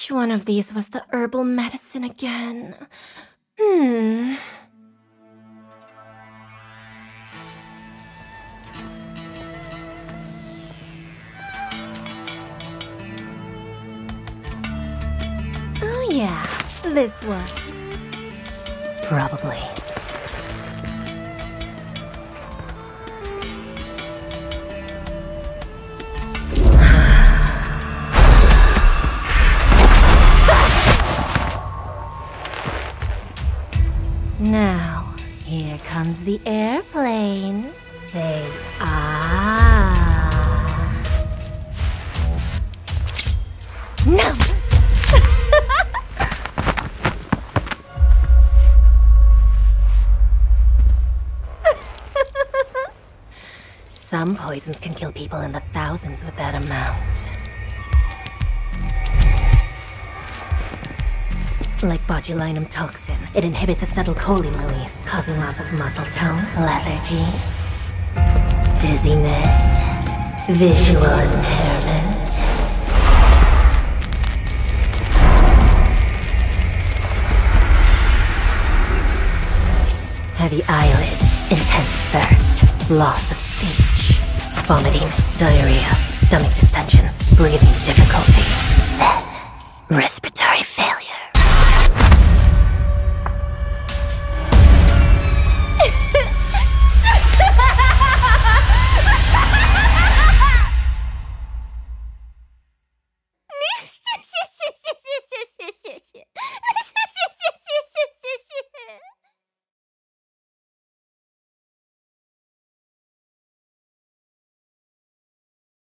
Which one of these was the herbal medicine again? Hmm. Oh, yeah, this one. Probably. Now, here comes the airplane. They are. No! Some poisons can kill people in the thousands with that amount. Like botulinum toxin, it inhibits acetylcholine release, causing loss of muscle tone, lethargy, dizziness, visual impairment. Heavy eyelids, intense thirst, loss of speech, vomiting, diarrhea, stomach distension, breathing difficulty, then respiratory failure.